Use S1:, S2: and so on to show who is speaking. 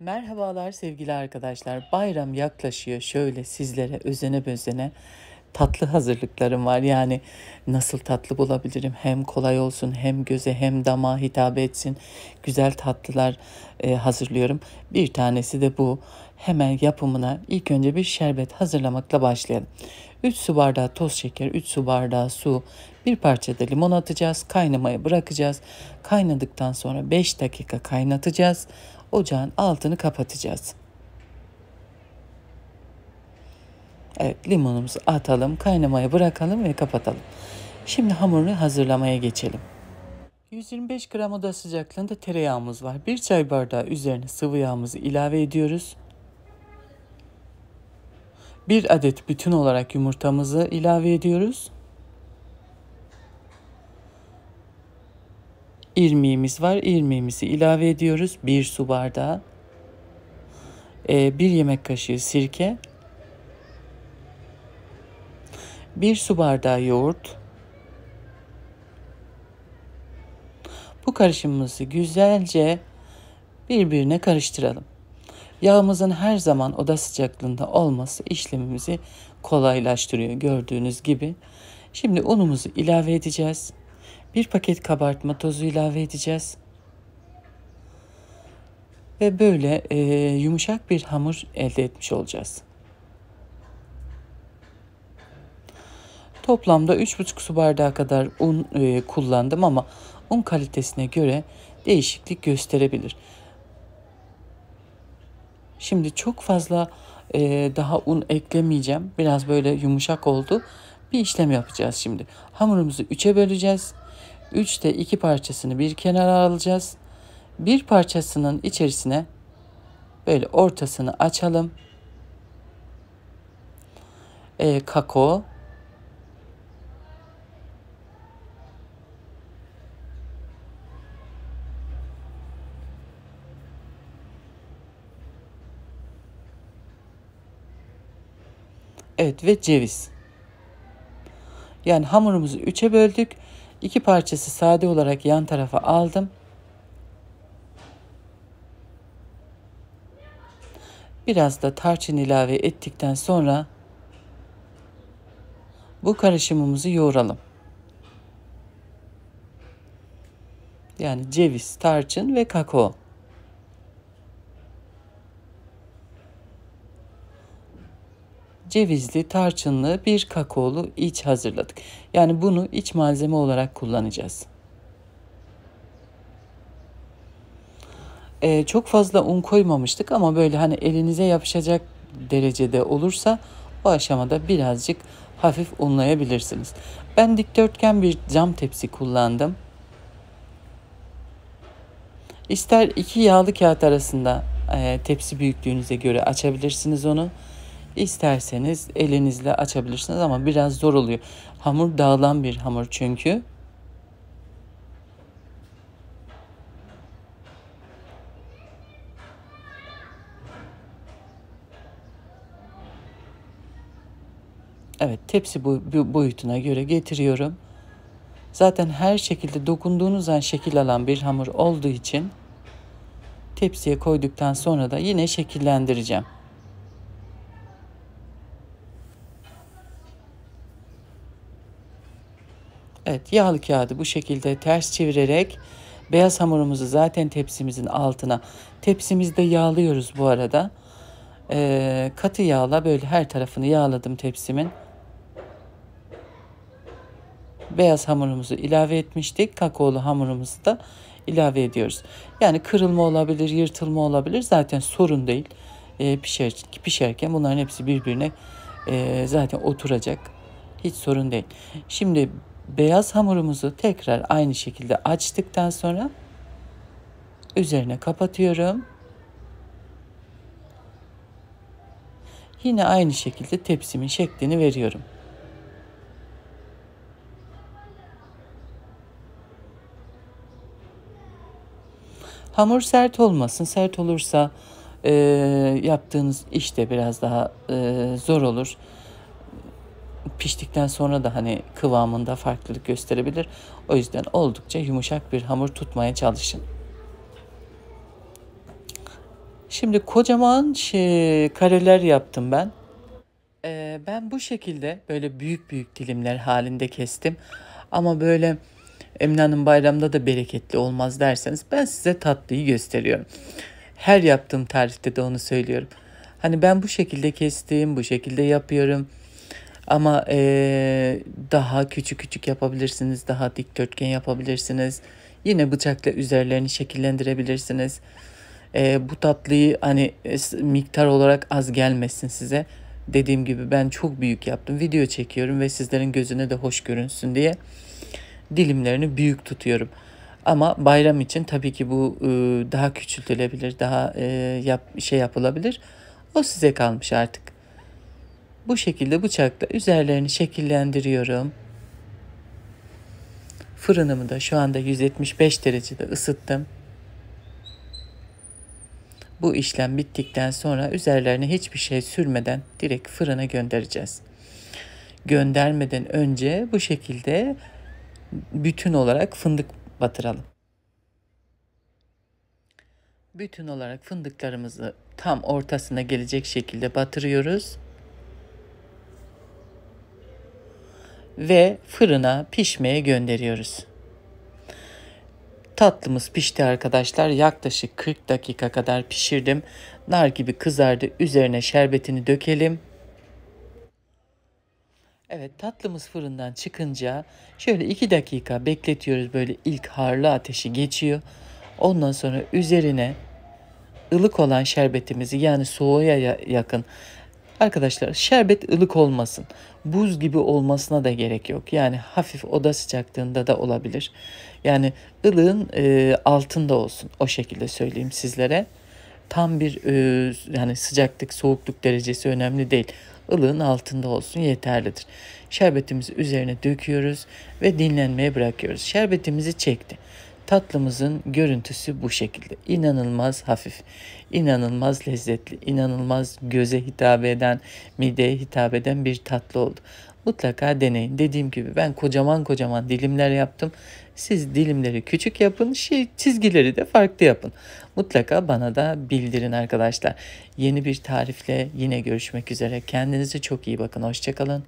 S1: Merhabalar sevgili arkadaşlar. Bayram yaklaşıyor. Şöyle sizlere özene bözene tatlı hazırlıklarım var. Yani nasıl tatlı bulabilirim? Hem kolay olsun hem göze hem damağa hitap etsin. Güzel tatlılar e, hazırlıyorum. Bir tanesi de bu. Hemen yapımına ilk önce bir şerbet hazırlamakla başlayalım. 3 su bardağı toz şeker, 3 su bardağı su, bir parça da limon atacağız. Kaynamaya bırakacağız. Kaynadıktan sonra 5 dakika kaynatacağız. Ocağın altını kapatacağız. Evet limonumuzu atalım, kaynamaya bırakalım ve kapatalım. Şimdi hamurunu hazırlamaya geçelim. 125 gram oda sıcaklığında tereyağımız var. Bir çay bardağı üzerine sıvı yağımızı ilave ediyoruz. Bir adet bütün olarak yumurtamızı ilave ediyoruz. İrmiğimiz var. İrmiğimizi ilave ediyoruz. Bir su bardağı. Ee, bir yemek kaşığı sirke. Bir su bardağı yoğurt. Bu karışımımızı güzelce birbirine karıştıralım. Yağımızın her zaman oda sıcaklığında olması işlemimizi kolaylaştırıyor gördüğünüz gibi. Şimdi unumuzu ilave edeceğiz. Bir paket kabartma tozu ilave edeceğiz. Ve böyle e, yumuşak bir hamur elde etmiş olacağız. Toplamda 3,5 su bardağı kadar un e, kullandım ama un kalitesine göre değişiklik gösterebilir. Şimdi çok fazla e, daha un eklemeyeceğim. Biraz böyle yumuşak oldu. Bir işlem yapacağız şimdi. Hamurumuzu üçe böleceğiz. Üçte iki parçasını bir kenara alacağız. Bir parçasının içerisine böyle ortasını açalım. E, kakao Evet ve ceviz. Yani hamurumuzu üçe böldük. İki parçası sade olarak yan tarafa aldım. Biraz da tarçın ilave ettikten sonra bu karışımımızı yoğuralım. Yani ceviz, tarçın ve kakao. Cevizli, tarçınlı bir kakaolu iç hazırladık. Yani bunu iç malzeme olarak kullanacağız. Ee, çok fazla un koymamıştık ama böyle hani elinize yapışacak derecede olursa o aşamada birazcık hafif unlayabilirsiniz. Ben dikdörtgen bir cam tepsi kullandım. İster iki yağlı kağıt arasında e, tepsi büyüklüğünüze göre açabilirsiniz onu. İsterseniz elinizle açabilirsiniz ama biraz zor oluyor. Hamur dağılan bir hamur çünkü. Evet tepsi boyutuna göre getiriyorum. Zaten her şekilde dokunduğunuz an şekil alan bir hamur olduğu için tepsiye koyduktan sonra da yine şekillendireceğim. Evet yağlı kağıdı bu şekilde ters çevirerek beyaz hamurumuzu zaten tepsimizin altına tepsimizde yağlıyoruz bu arada. Ee, katı yağla böyle her tarafını yağladım tepsimin. Beyaz hamurumuzu ilave etmiştik. Kakaolu hamurumuzu da ilave ediyoruz. Yani kırılma olabilir, yırtılma olabilir. Zaten sorun değil. Ee, pişer, pişerken bunların hepsi birbirine e, zaten oturacak. Hiç sorun değil. Şimdi beyaz hamurumuzu tekrar aynı şekilde açtıktan sonra üzerine kapatıyorum. Yine aynı şekilde tepsimin şeklini veriyorum. Hamur sert olmasın. Sert olursa e, yaptığınız iş de biraz daha e, zor olur piştikten sonra da hani kıvamında farklılık gösterebilir. O yüzden oldukça yumuşak bir hamur tutmaya çalışın. Şimdi kocaman şey, kareler yaptım ben. Ee, ben bu şekilde böyle büyük büyük dilimler halinde kestim. Ama böyle Emine Hanım bayramda da bereketli olmaz derseniz ben size tatlıyı gösteriyorum. Her yaptığım tarifte de onu söylüyorum. Hani ben bu şekilde kestim, bu şekilde yapıyorum. Ama eee, daha küçük küçük yapabilirsiniz, daha dikdörtgen yapabilirsiniz. Yine bıçakla üzerlerini şekillendirebilirsiniz. Eee, bu tatlıyı hani e, miktar olarak az gelmesin size. Dediğim gibi ben çok büyük yaptım. Video çekiyorum ve sizlerin gözüne de hoş görünsün diye dilimlerini büyük tutuyorum. Ama bayram için tabii ki bu e, daha küçültülebilir, daha e, yap, şey yapılabilir. O size kalmış artık. Bu şekilde bıçakla üzerlerini şekillendiriyorum. Fırınımı da şu anda 175 derecede ısıttım. Bu işlem bittikten sonra üzerlerine hiçbir şey sürmeden direkt fırına göndereceğiz. Göndermeden önce bu şekilde bütün olarak fındık batıralım. Bütün olarak fındıklarımızı tam ortasına gelecek şekilde batırıyoruz. Ve fırına pişmeye gönderiyoruz. Tatlımız pişti arkadaşlar. Yaklaşık 40 dakika kadar pişirdim. Nar gibi kızardı. Üzerine şerbetini dökelim. Evet tatlımız fırından çıkınca şöyle 2 dakika bekletiyoruz. Böyle ilk harlı ateşi geçiyor. Ondan sonra üzerine ılık olan şerbetimizi yani soğuğa ya- yakın. Arkadaşlar şerbet ılık olmasın. Buz gibi olmasına da gerek yok. Yani hafif oda sıcaklığında da olabilir. Yani ılığın e, altında olsun. O şekilde söyleyeyim sizlere. Tam bir e, yani sıcaklık soğukluk derecesi önemli değil. Ilığın altında olsun yeterlidir. Şerbetimizi üzerine döküyoruz ve dinlenmeye bırakıyoruz. Şerbetimizi çekti. Tatlımızın görüntüsü bu şekilde. İnanılmaz hafif, inanılmaz lezzetli, inanılmaz göze hitap eden, mideye hitap eden bir tatlı oldu. Mutlaka deneyin. Dediğim gibi ben kocaman kocaman dilimler yaptım. Siz dilimleri küçük yapın, şey, çizgileri de farklı yapın. Mutlaka bana da bildirin arkadaşlar. Yeni bir tarifle yine görüşmek üzere. Kendinize çok iyi bakın. Hoşçakalın.